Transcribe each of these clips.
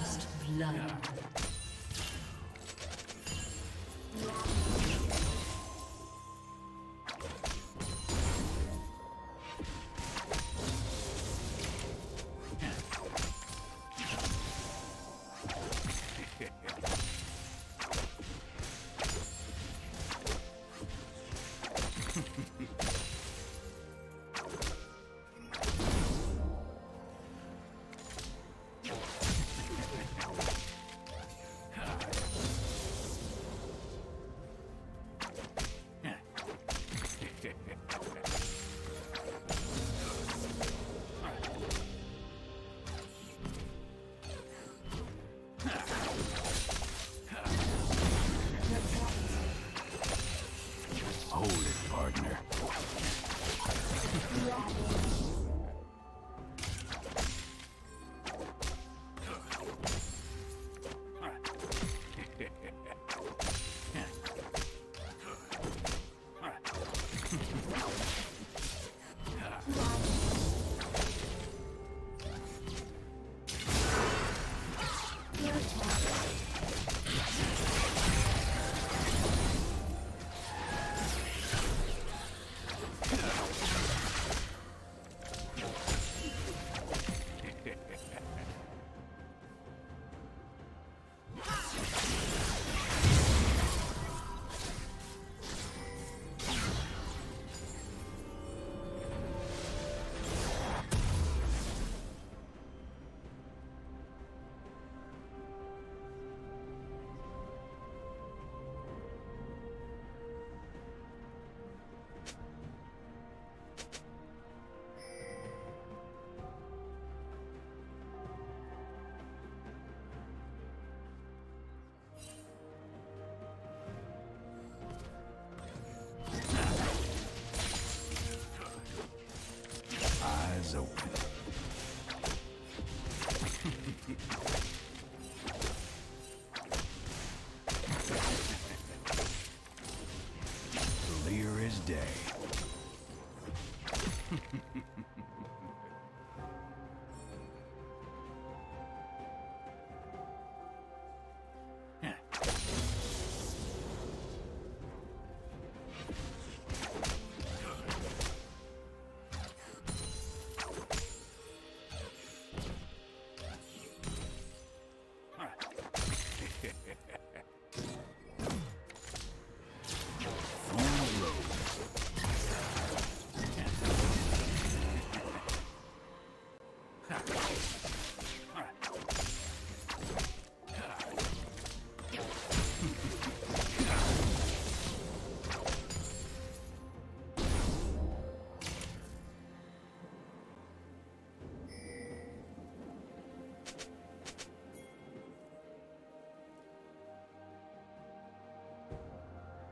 First blood.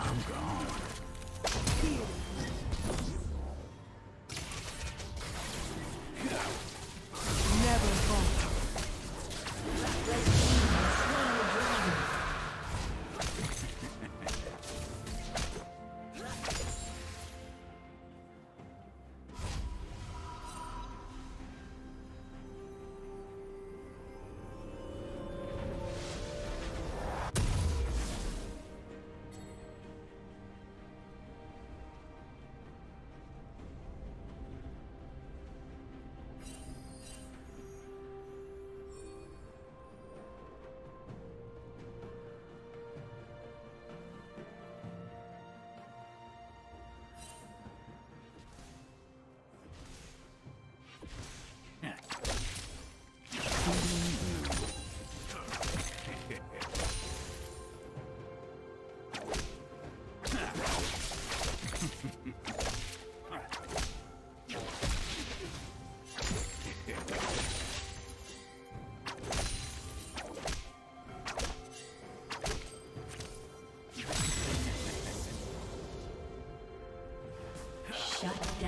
I'm gone.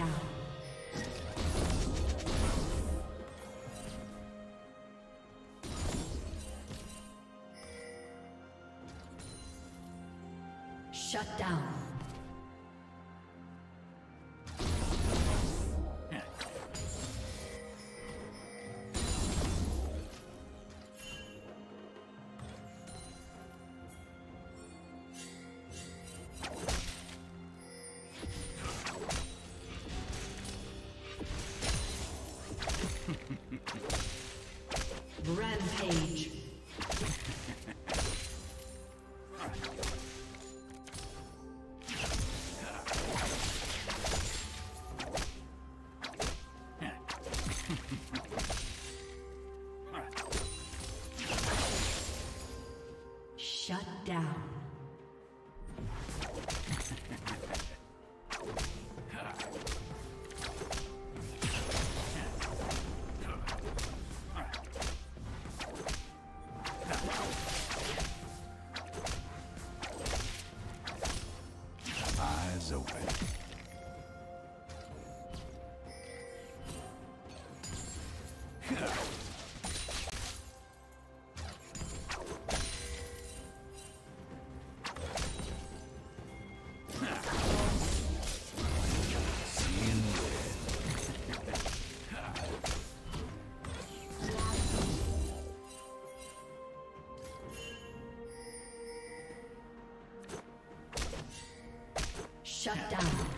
down. Shut down. down. Shut down.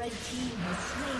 Red team has slain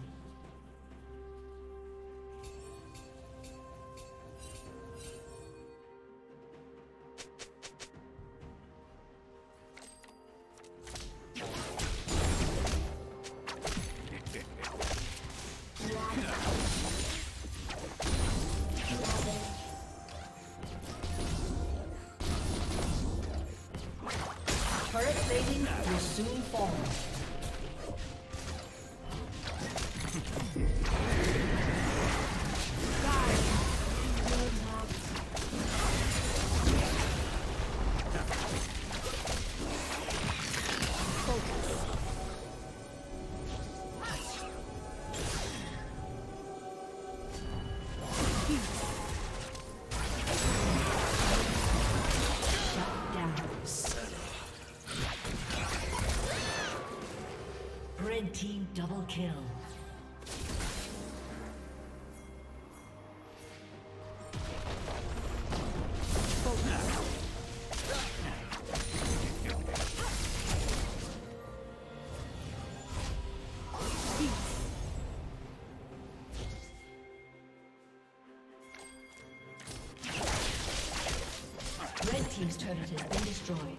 Turret has been destroyed.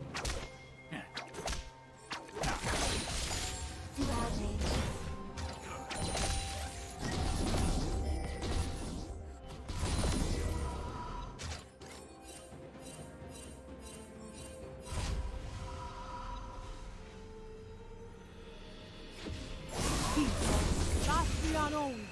Bastion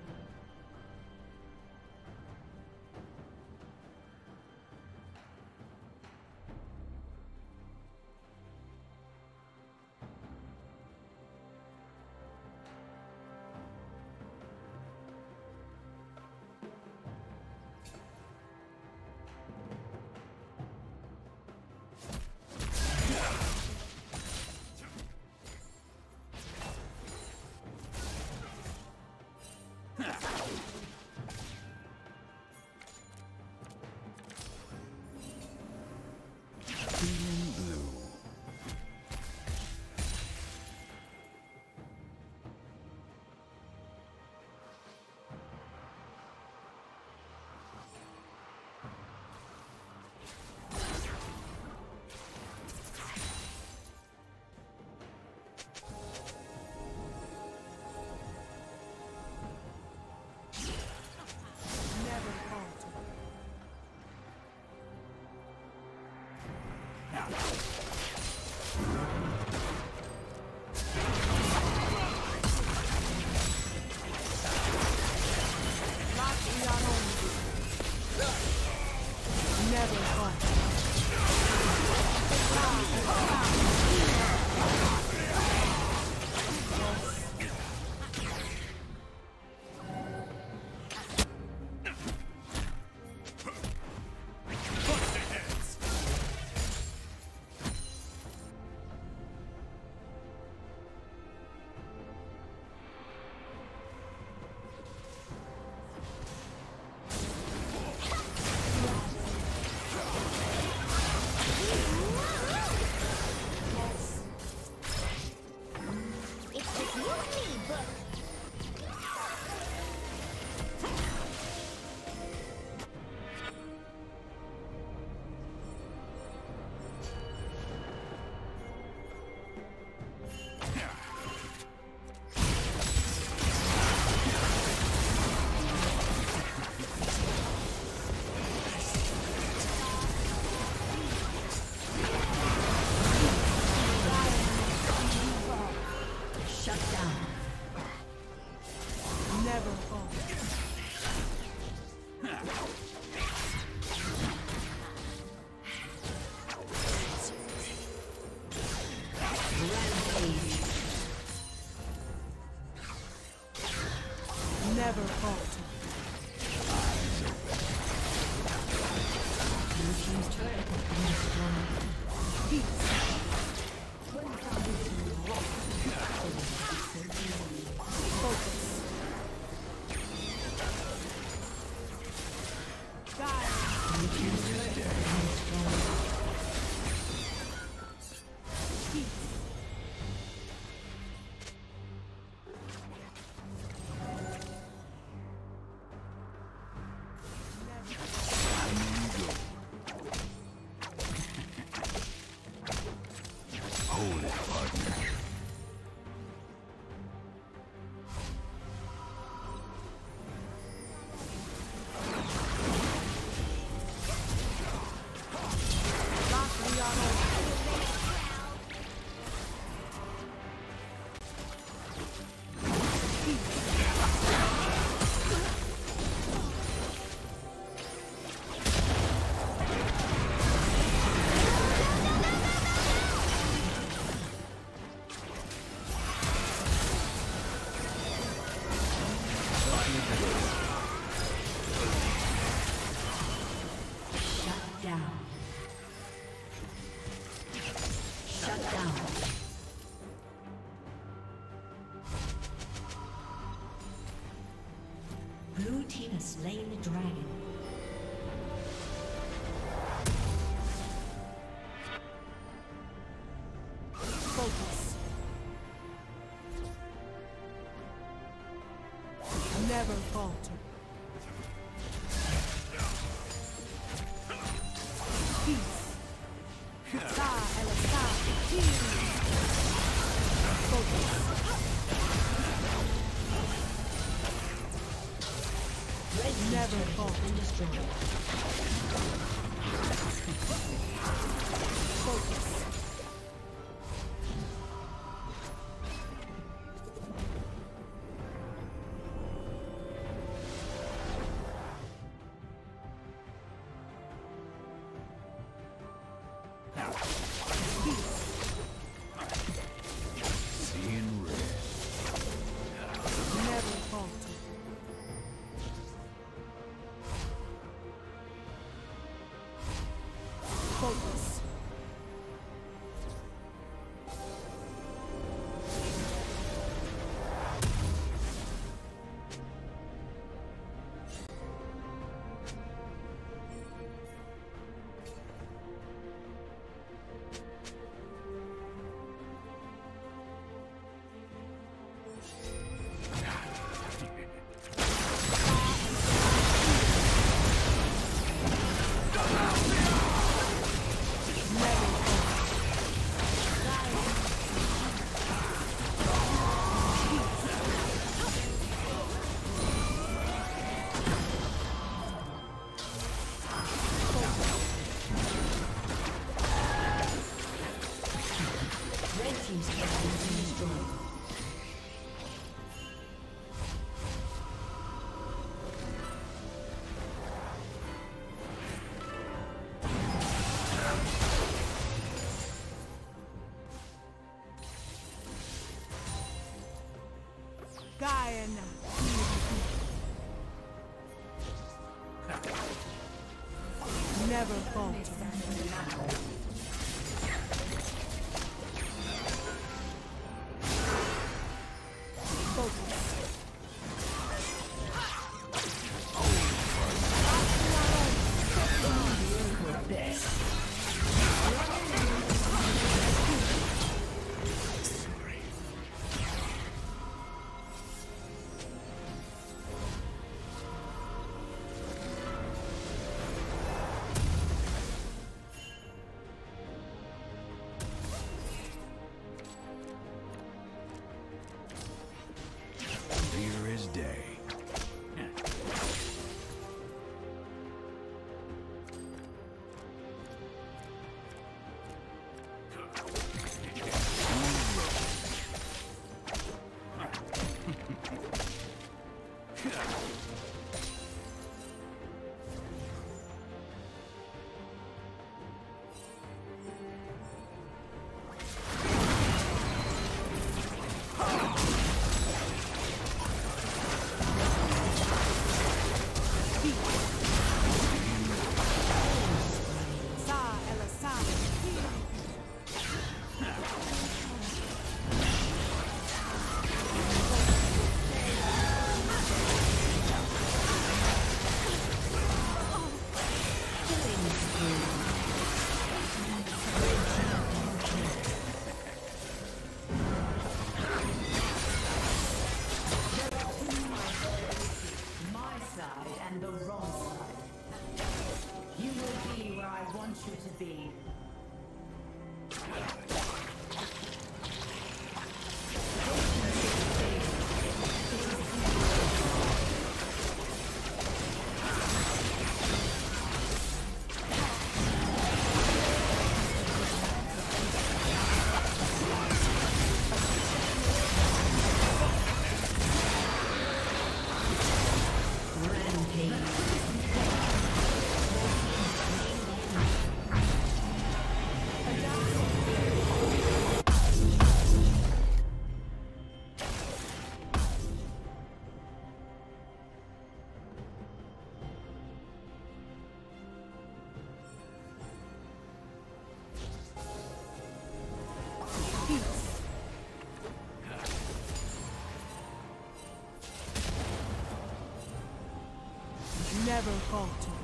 Never falter.